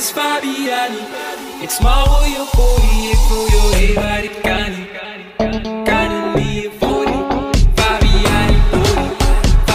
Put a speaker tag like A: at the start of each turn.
A: sabiani Ik smal wil je body, ik voel je heel waar ik